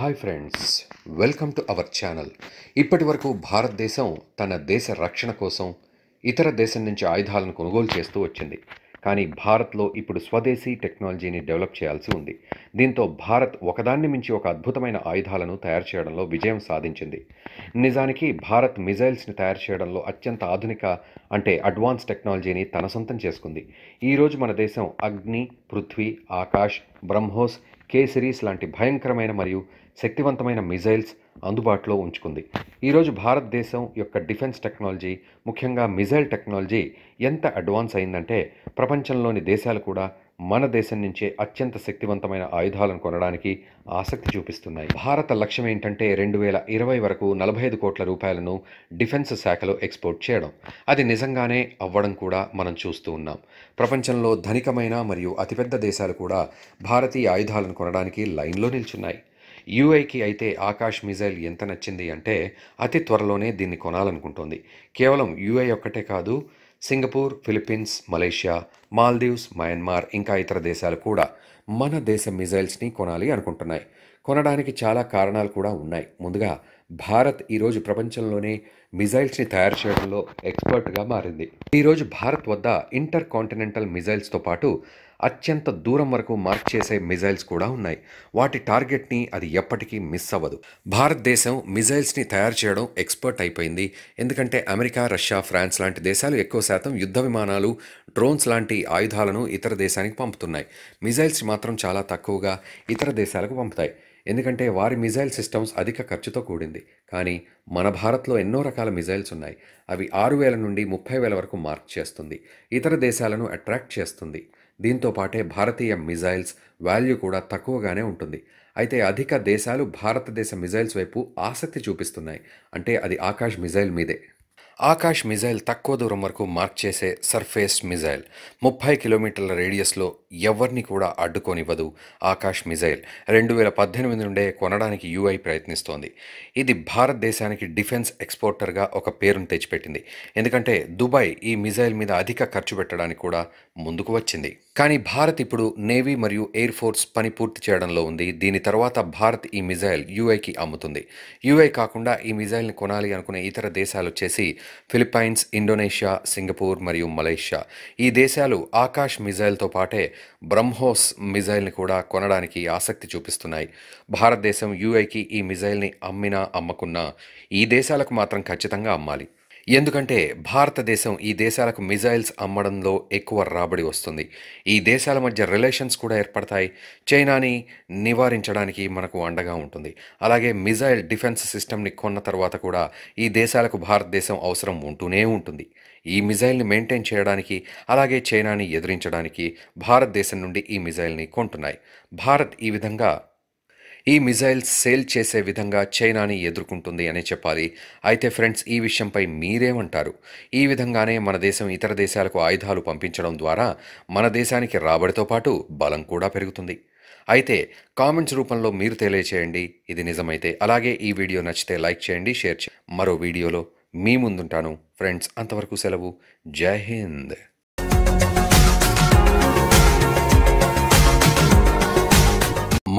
Hi friends welcome to our channel. ఇప్పటి వరకు భారతదేశం తన దేశ రక్షణ కోసం ఇతర దేశం నుంచి ఆయుధాలను కొనుగోలు చేస్తూ వచ్చింది. కానీ భారత్లో ఇప్పుడు స్వదేశీ టెక్నాలజీని డెవలప్ చేయాల్సి ఉంది. దీంతో భారత్ ఒకదాన్ని మించి ఒక అద్భుతమైన ఆయుధాలను తయారు చేయడంలో విజయం సాధించింది. నిజానికి భారత్ మిజైల్స్ని తయారు చేయడంలో అత్యంత ఆధునిక అంటే అడ్వాన్స్ టెక్నాలజీని తన సొంతం చేసుకుంది. ఈరోజు మన దేశం అగ్ని పృథ్వీ ఆకాష్ బ్రహ్మోస్ కే సిరీస్ లాంటి భయంకరమైన మరియు శక్తివంతమైన మిజైల్స్ అందుబాటులో ఉంచుకుంది. ఈరోజు భారతదేశం యొక్క డిఫెన్స్ టెక్నాలజీ ముఖ్యంగా మిజైల్ టెక్నాలజీ ఎంత అడ్వాన్స్ అయిందంటే ప్రపంచంలోని దేశాలు కూడా మన దేశం నుంచే అత్యంత శక్తివంతమైన ఆయుధాలను కొనడానికి ఆసక్తి చూపిస్తున్నాయి. భారత లక్ష్యం ఏంటంటే రెండు వేల ఇరవై వరకు నలభై ఐదు కోట్ల రూపాయలను డిఫెన్స్ శాఖలో ఎక్స్పోర్ట్ చేయడం. అది నిజంగానే అవ్వడం కూడా మనం చూస్తూ ఉన్నాం. ప్రపంచంలో ధనికమైన మరియు అతిపెద్ద దేశాలు కూడా భారతీయ ఆయుధాలను కొనడానికి లైన్లో నిల్చున్నాయి. యూఐకి అయితే ఆకాష్ మిజైల్ ఎంత నచ్చింది అంటే అతి త్వరలోనే దీన్ని కొనాలనుకుంటోంది. కేవలం యూఐ ఒక్కటే కాదు Singapore Philippines Malaysia Maldives Myanmar ఇంకా ఇతర దేశాలు కూడా మన దేశ మిజైల్స్ని కొనాలి అనుకుంటున్నాయి. కొనడానికి చాలా కారణాలు కూడా ఉన్నాయి. ముందుగా భారత్ ఈరోజు ప్రపంచంలోనే మిజైల్స్ని తయారు చేయడంలో ఎక్స్పర్ట్గా మారింది. ఈరోజు భారత్ వద్ద ఇంటర్ కాంటినెంటల్ మిజైల్స్తో పాటు అత్యంత దూరం వరకు మార్క్ చేసే మిజైల్స్ కూడా ఉన్నాయి. వాటి టార్గెట్ని అది ఎప్పటికీ మిస్ అవ్వదు. భారతదేశం మిజైల్స్ని తయారు చేయడం ఎక్స్పర్ట్ అయిపోయింది. ఎందుకంటే అమెరికా రష్యా ఫ్రాన్స్ లాంటి దేశాలు ఎక్కువ శాతం యుద్ధ విమానాలు డ్రోన్స్ లాంటి ఆయుధాలను ఇతర దేశానికి పంపుతున్నాయి. మిజైల్స్ మాత్రం చాలా తక్కువగా ఇతర దేశాలకు పంపుతాయి. ఎందుకంటే వారి మిజైల్ సిస్టమ్స్ అధిక ఖర్చుతో కూడింది. కానీ మన భారత్లో ఎన్నో రకాల మిజైల్స్ ఉన్నాయి. అవి ఆరు వేల నుండి ముప్పై వేల వరకు మార్క్ చేస్తుంది. ఇతర దేశాలను అట్రాక్ట్ చేస్తుంది. దీంతో పాటే భారతీయ మిజైల్స్ వాల్యూ కూడా తక్కువగానే ఉంటుంది. అయితే అధిక దేశాలు భారతదేశ మిజైల్స్ వైపు ఆసక్తి చూపిస్తున్నాయి. అంటే అది ఆకాష్ మిజైల్ మీదే. ఆకాష్ మిజైల్ తక్కువ దూరం వరకు మార్క్ చేసే సర్ఫేస్ మిజైల్. ముప్పై కిలోమీటర్ల రేడియస్లో ఎవరిని కూడా అడ్డుకోనివ్వదు ఆకాష్ మిజైల్. రెండు వేల పద్దెనిమిది నుండే కొనడానికి యూఐ ప్రయత్నిస్తోంది. ఇది భారతదేశానికి డిఫెన్స్ ఎక్స్పోర్టర్గా ఒక పేరును తెచ్చిపెట్టింది. ఎందుకంటే దుబాయ్ ఈ మిజైల్ మీద అధిక ఖర్చు పెట్టడానికి కూడా ముందుకు వచ్చింది. కానీ భారత్ ఇప్పుడు నేవీ మరియు ఎయిర్ ఫోర్స్ పని పూర్తి చేయడంలో ఉంది. దీని తర్వాత భారత్ ఈ మిజైల్ యూఐకి అమ్ముతుంది. యూఐ కాకుండా ఈ మిజైల్ని కొనాలి అనుకునే ఇతర దేశాలు వచ్చేసి ఫిలిప్పైన్స్ ఇండోనేషియా సింగపూర్ మరియు మలేషియా. ఈ దేశాలు ఆకాష్ మిజైల్తో పాటే బ్రహ్మోస్ మిజైల్ని కూడా కొనడానికి ఆసక్తి చూపిస్తున్నాయి. భారతదేశం యూఐకి ఈ మిజైల్ని అమ్మినా అమ్మకున్నా ఈ దేశాలకు మాత్రం ఖచ్చితంగా అమ్మాలి. ఎందుకంటే భారతదేశం ఈ దేశాలకు మిజైల్స్ అమ్మడంలో ఎక్కువ రాబడి వస్తుంది. ఈ దేశాల మధ్య రిలేషన్స్ కూడా ఏర్పడతాయి. చైనాని నివారించడానికి మనకు అండగా ఉంటుంది. అలాగే మిజైల్ డిఫెన్స్ సిస్టమ్ని కొన్న తర్వాత కూడా ఈ దేశాలకు భారతదేశం అవసరం ఉంటూనే ఉంటుంది. ఈ మిజైల్ని మెయింటైన్ చేయడానికి అలాగే చైనాని ఎదిరించడానికి భారతదేశం నుండి ఈ మిజైల్ని కొంటున్నాయి. భారత్ ఈ విధంగా ఈ మిజైల్స్ సేల్ చేసే విధంగా చైనాని ఎదుర్కొంటుంది అనే చెప్పాలి. అయితే ఫ్రెండ్స్ ఈ విషయంపై మీరేమంటారు? ఈ విధంగానే మన దేశం ఇతర దేశాలకు ఆయుధాలు పంపించడం ద్వారా మన దేశానికి రాబడితో పాటు బలం కూడా పెరుగుతుంది. అయితే కామెంట్స్ రూపంలో మీరు తెలియచేయండి. ఇది నిజమైతే అలాగే ఈ వీడియో నచ్చితే లైక్ చేయండి షేర్ చేయండి. మరో వీడియోలో మీ ముందుంటాను. ఫ్రెండ్స్ అంతవరకు సెలవు. జై హింద్.